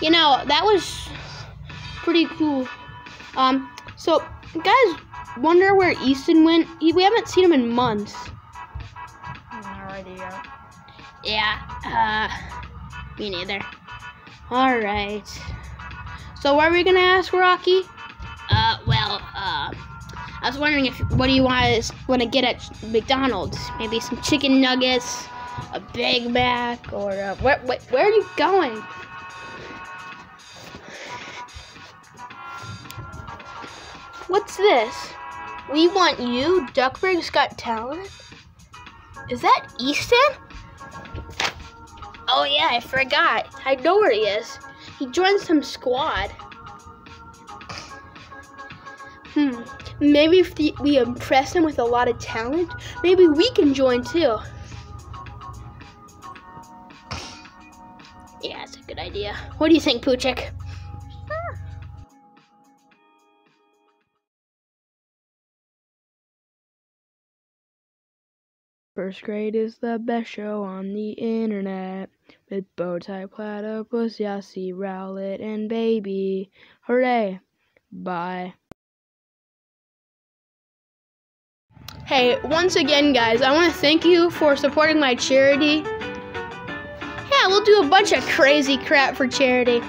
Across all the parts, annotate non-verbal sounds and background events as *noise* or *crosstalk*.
You know, that was pretty cool. Um, so, guys wonder where Easton went? He, we haven't seen him in months. No idea. Yeah, uh, me neither. Alright. So, what are we gonna ask Rocky? Uh, well, uh, I was wondering if, what do you want to, want to get at McDonald's? Maybe some chicken nuggets, a Big Mac, or, uh, where, where, where are you going? What's this? We want you, Duckburg's Got Talent? Is that Easton? Oh yeah, I forgot. I know where he is. He joined some squad. Hmm. Maybe if the, we impress him with a lot of talent, maybe we can join too. Yeah, that's a good idea. What do you think, Poochik? First grade is the best show on the internet. With Bowtie Platypus, Yossi, Rowlet, and Baby. Hooray! Bye. Hey, once again, guys, I want to thank you for supporting my charity. Yeah, we'll do a bunch of crazy crap for charity.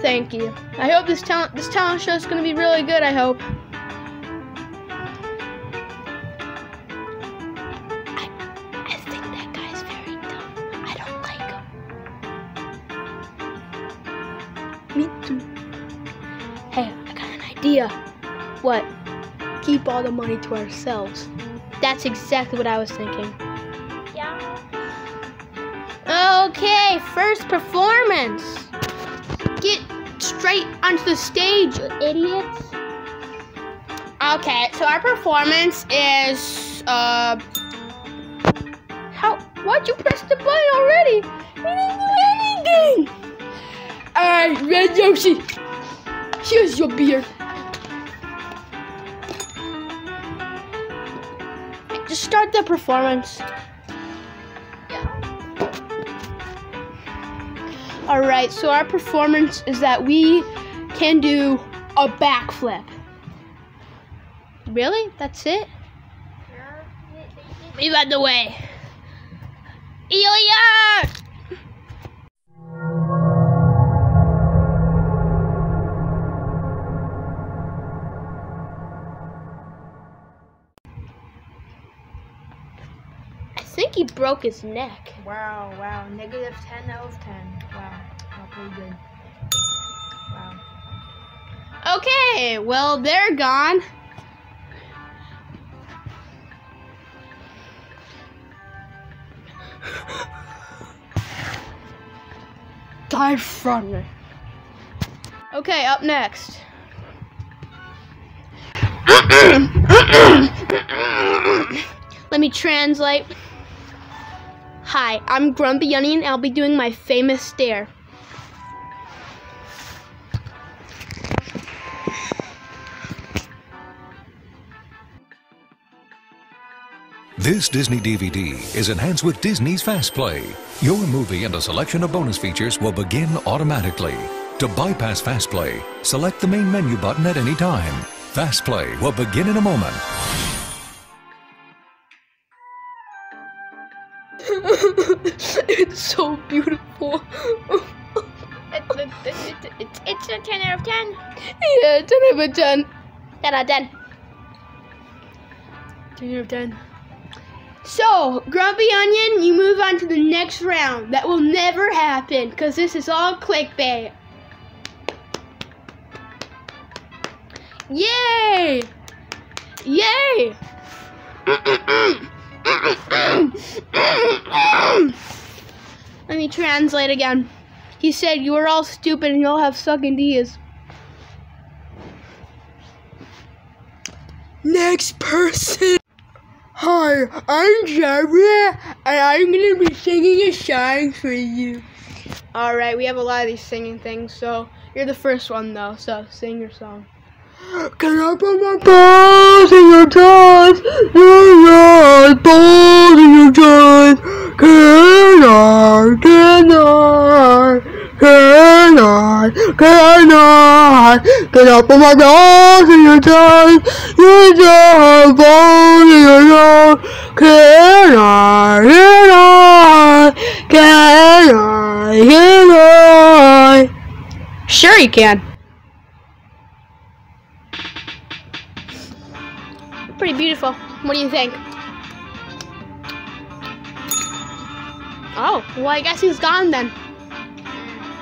Thank you. I hope this talent this talent show is going to be really good. I hope. Idea. What? Keep all the money to ourselves. That's exactly what I was thinking. Yeah. Okay, first performance. Get straight onto the stage, you idiots. Okay, so our performance is uh how why'd you press the button already? We didn't do anything. Alright, Red Yoshi. Here's your beer. Start the performance. Yeah. Alright, so our performance is that we can do a backflip. Really? That's it? Move out the way. Ilya! He broke his neck. Wow, wow. Negative 10 out of 10. Wow. Not pretty good. Wow. Okay, well, they're gone. *laughs* Die from me. Okay, up next. *coughs* Let me translate. Hi, I'm Grumpy Onion, and I'll be doing my famous stare. This Disney DVD is enhanced with Disney's Fast Play. Your movie and a selection of bonus features will begin automatically. To bypass Fast Play, select the main menu button at any time. Fast Play will begin in a moment. It's so beautiful. It's, it's, it's, it's a 10 out of 10. yeah, 10 out of 10. 10 out of 10. 10 out of 10. So, Grumpy Onion, you move on to the next round. That will never happen because this is all clickbait. Yay! Yay! Let me translate again. He said, You are all stupid and you all have sucking D's. Next person. Hi, I'm Jerry, and I'm gonna be singing a song for you. Alright, we have a lot of these singing things, so you're the first one though, so sing your song. Can I put my balls in your toys? Your balls in your toys. Can I? Can I? cannot, cannot get up on my balls in your tongue. You don't balls in your nose. Cannot, cannot, cannot, cannot. Sure you can. Pretty beautiful. What do you think? Oh, well, I guess he's gone then.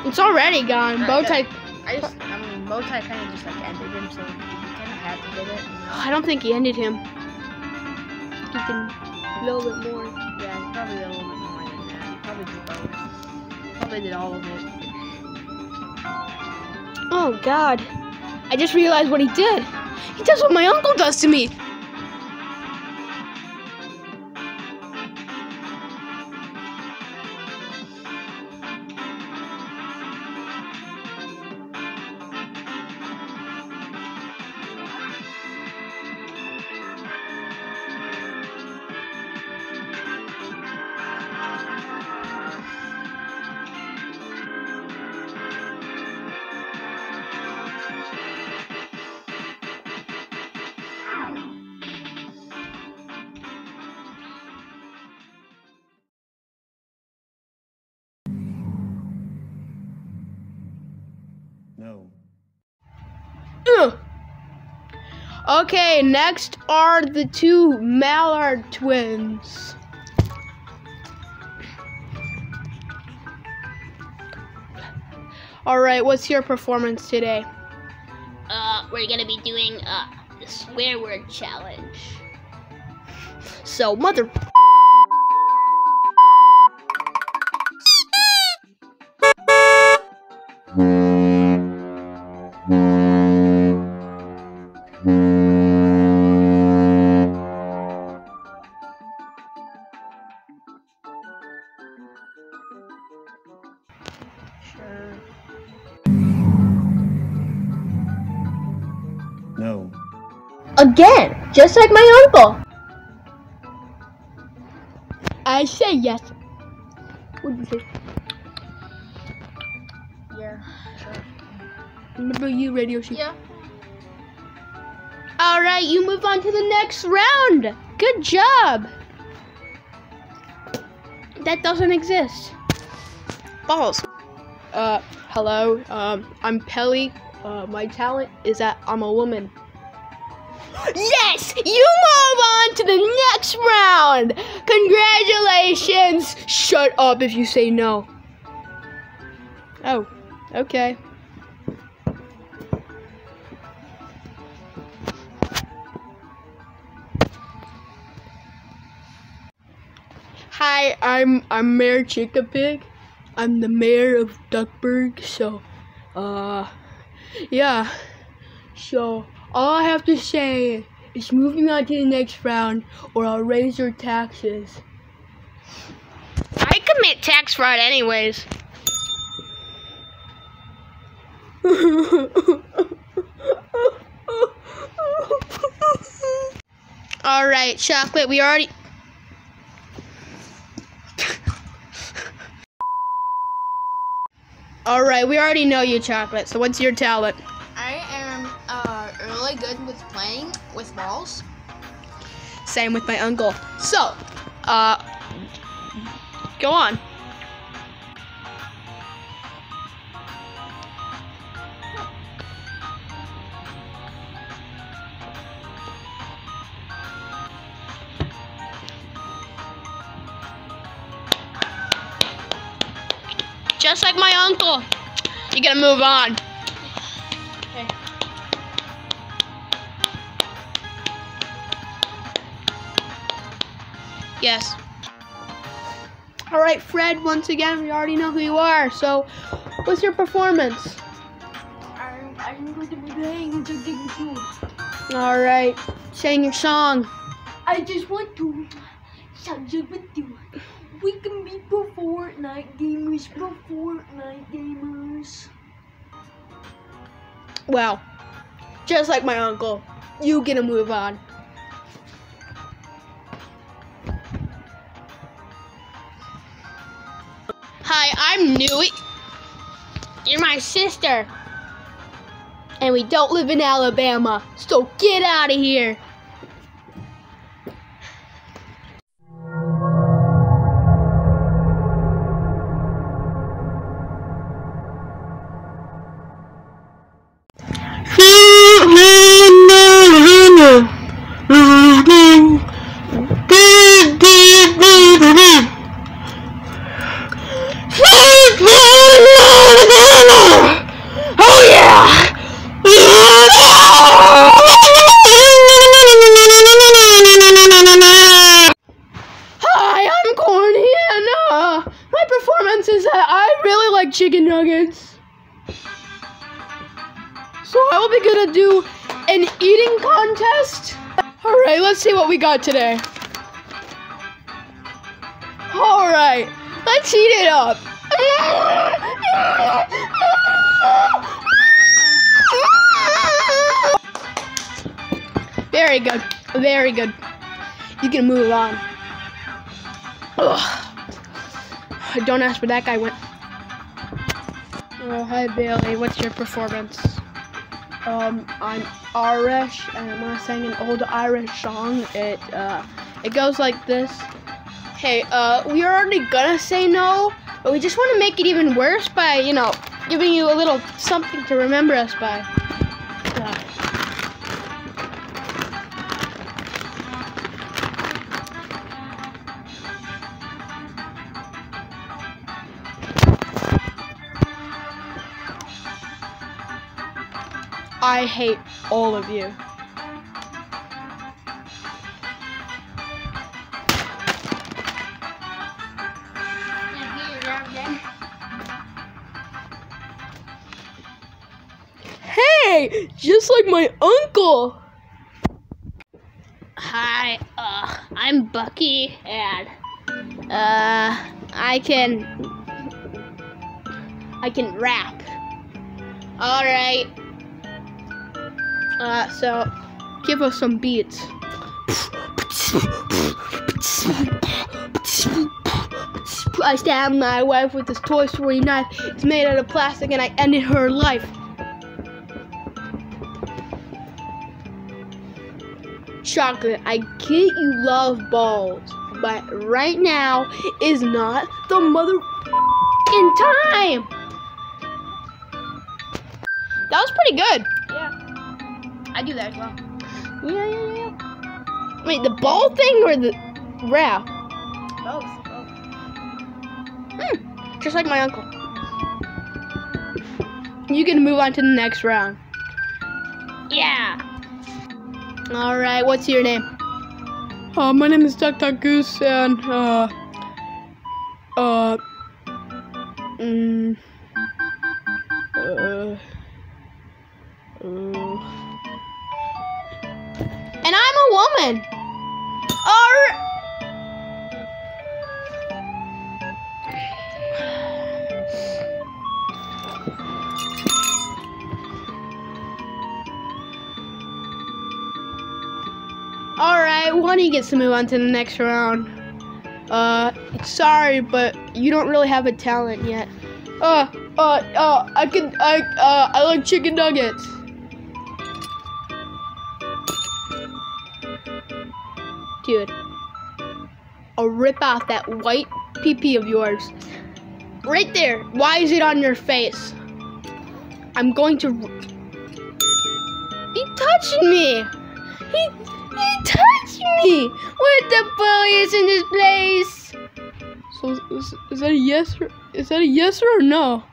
It's already gone. Bowtie. I just, I mean, Bowtie kind of just like ended him, so he kind of had to get it. I don't think he ended him. He can a little bit more. Yeah, probably a little bit more than that. He probably did both. Probably did all of it. Oh God! I just realized what he did. He does what my uncle does to me. No. Ugh. Okay, next are the two Mallard twins. All right, what's your performance today? Uh, we're gonna be doing uh the swear word challenge. So, mother. Sure. No. Again, just like my uncle. I say yes. What do you say? Yeah. Sure. Remember you, Radio Sheep? Yeah. All right, you move on to the next round. Good job. That doesn't exist. Balls. Hello. Um, I'm Pelly. Uh, my talent is that I'm a woman. Yes! You move on to the next round! Congratulations! Shut up if you say no. Oh, okay. Hi, I'm I'm Mayor Chickapig. I'm the mayor of Duckburg, so uh yeah. So all I have to say is moving on to the next round or I'll raise your taxes. I commit tax fraud anyways. *laughs* All right, chocolate. We already All right, we already know you, chocolate. So what's your talent? I am uh, really good with playing with balls. Same with my uncle. So, uh, go on. Just like my uncle. You gotta move on. Yes. All right, Fred, once again, we already know who you are. So, what's your performance? I'm, I'm going to be playing something too. All right, sing your song. I just want to something with you. Fortnite gamers, pro Fortnite gamers. Well, just like my uncle, you to move on. Hi, I'm Newey. You're my sister. And we don't live in Alabama, so get out of here. Got today. All right, let's heat it up. Very good. Very good. You can move on. Ugh. Don't ask where that guy went. Oh, hi Bailey. What's your performance? Um, I'm Irish, and I'm gonna sing an old Irish song. It uh, it goes like this. Hey, uh, we are already gonna say no, but we just want to make it even worse by, you know, giving you a little something to remember us by. I hate all of you. Hey, just like my uncle. Hi, uh, I'm Bucky, and uh, I can I can rap. All right. Uh, so give us some beats. I stabbed my wife with this Toy Story knife. It's made out of plastic, and I ended her life. Chocolate, I get you love balls, but right now is not the mother in time. That was pretty good. Yeah. I do that as well. Yeah, yeah, yeah. Wait, the ball thing or the rap? Both. Both. Hmm, just like my uncle. You can move on to the next round. Yeah. All right, what's your name? Uh, my name is Duck Duck Goose, and uh, uh, mm, uh, uh, woman. All All right, Wani gets to move on to the next round. Uh, sorry, but you don't really have a talent yet. Uh, uh, uh, I can, I, uh, I like chicken nuggets. Dude, I'll rip out that white PP of yours. Right there. Why is it on your face? I'm going to. He touched me. He he touched me. Where the police in this place? So is, is that a yes or is that a yes or no?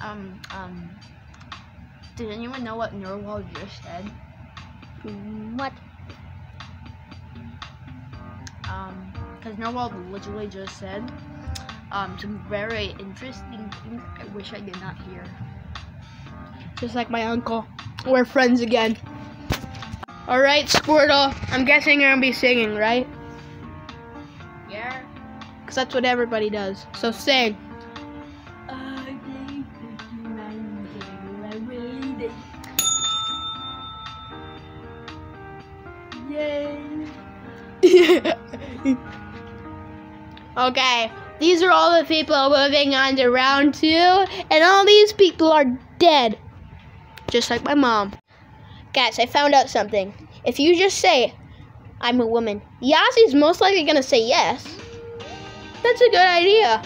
Um, um. Did anyone know what Norwal just said? What? Um, because Norwal literally just said, um, some very interesting things I wish I did not hear. Just like my uncle. We're friends again. All right, Squirtle. I'm guessing you're gonna be singing, right? Yeah. Cause that's what everybody does. So sing. Okay, these are all the people moving on to round two, and all these people are dead. Just like my mom. Guys, I found out something. If you just say, I'm a woman, Yasey's most likely gonna say yes. That's a good idea.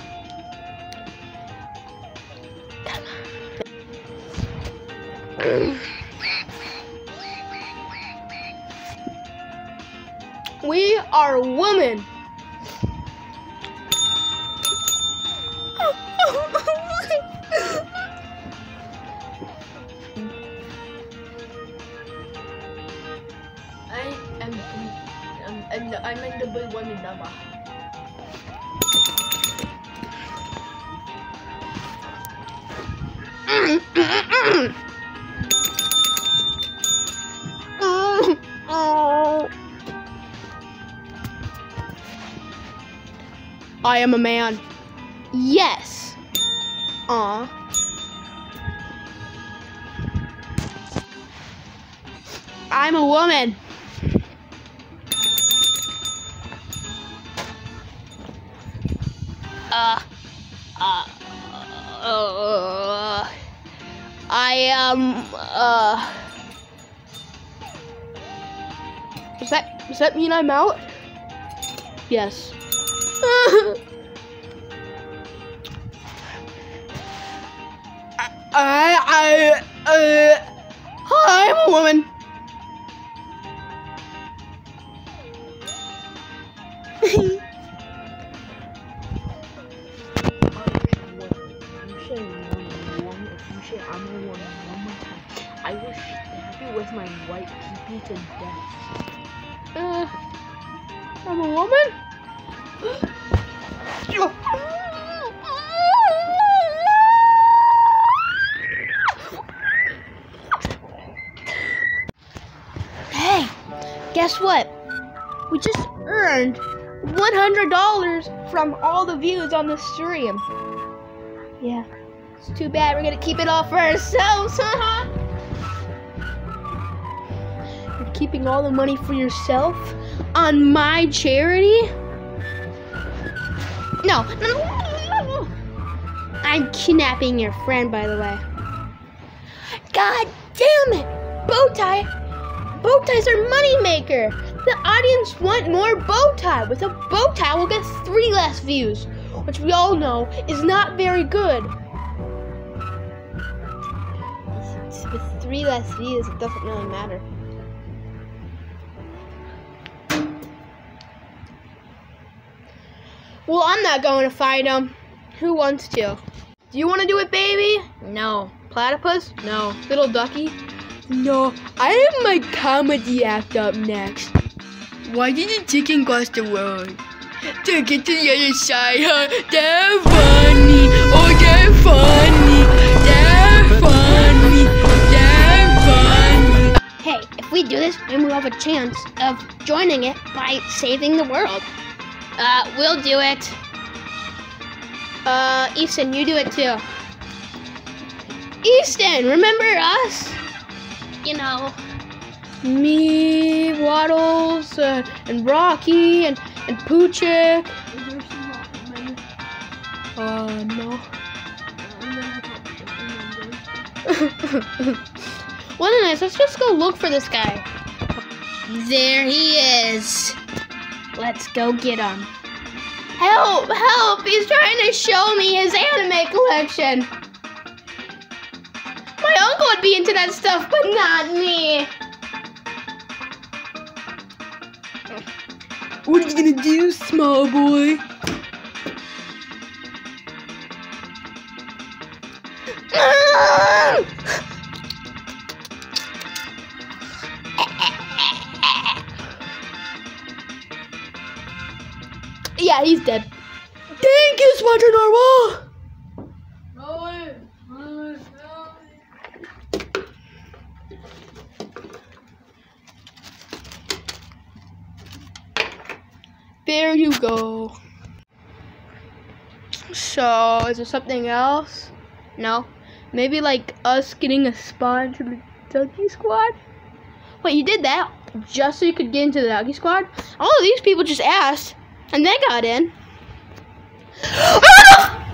We are women. I am um, I'm, I'm, I'm in double one in Dama. I am a man. Yes. Aw. I'm a woman. Uh, uh, uh, I am, uh, does that, does that mean I'm out? Yes. *laughs* I, I, uh, I'm a woman. I stab you with my white pee to death. Uh, I'm a woman? Guess what? We just earned $100 from all the views on the stream. Yeah, it's too bad we're gonna keep it all for ourselves, *laughs* huh? You're keeping all the money for yourself on my charity? No. I'm kidnapping your friend, by the way. God damn it! Bowtie! Bowtie's our moneymaker! The audience want more bowtie. With a bowtie, we'll get three less views, which we all know is not very good. With three less views, it doesn't really matter. Well, I'm not going to fight him. Who wants to? Do you want to do it, baby? No. Platypus? No. Little ducky? No. I have my comedy act up next. Why did the chicken cross the road? To get to the other side, huh? They're funny. Oh, they're funny. They're funny. They're funny. Hey, if we do this, then we'll have a chance of joining it by saving the world. Uh, we'll do it. Uh, Easton, you do it too. Easton, remember us? You know, Me, Waddles, uh, and Rocky, and, and Poochik. Uh, no. *laughs* well, anyways, let's just go look for this guy. There he is. Let's go get him. Help! Help! He's trying to show me his anime collection. My uncle would be into that stuff, but not me. What are you gonna do, small boy? Yeah, he's dead. Thank you, Smarter Normal! There you go. So, is there something else? No? Maybe like us getting a spot into the Doggy Squad? Wait, you did that just so you could get into the Doggy Squad? All of these people just asked, and they got in. *gasps* Ah!